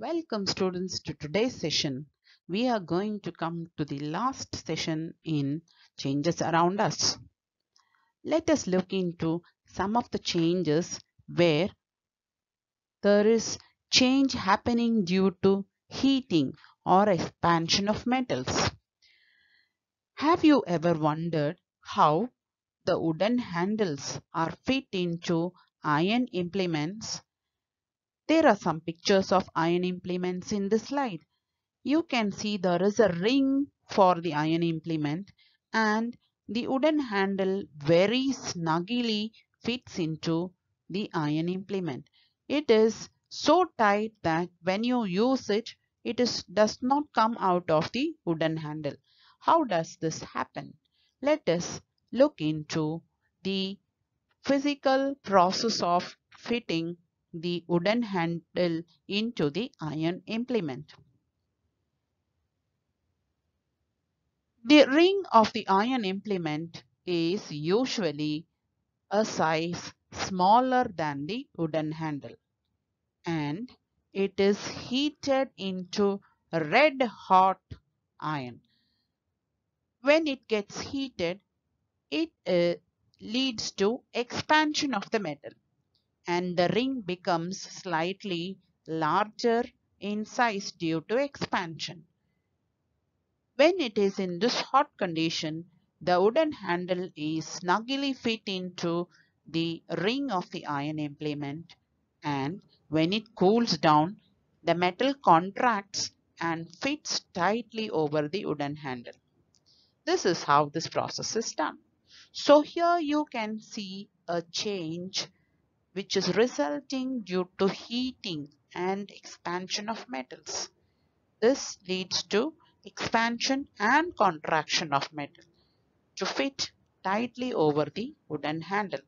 Welcome students to today's session. We are going to come to the last session in changes around us. Let us look into some of the changes where there is change happening due to heating or expansion of metals. Have you ever wondered how the wooden handles are fit into iron implements? There are some pictures of iron implements in this slide. You can see there is a ring for the iron implement and the wooden handle very snugly fits into the iron implement. It is so tight that when you use it, it is, does not come out of the wooden handle. How does this happen? Let us look into the physical process of fitting the wooden handle into the iron implement. The ring of the iron implement is usually a size smaller than the wooden handle and it is heated into red hot iron. When it gets heated, it uh, leads to expansion of the metal and the ring becomes slightly larger in size due to expansion. When it is in this hot condition, the wooden handle is snugly fit into the ring of the iron implement and when it cools down, the metal contracts and fits tightly over the wooden handle. This is how this process is done. So here you can see a change which is resulting due to heating and expansion of metals. This leads to expansion and contraction of metal to fit tightly over the wooden handle.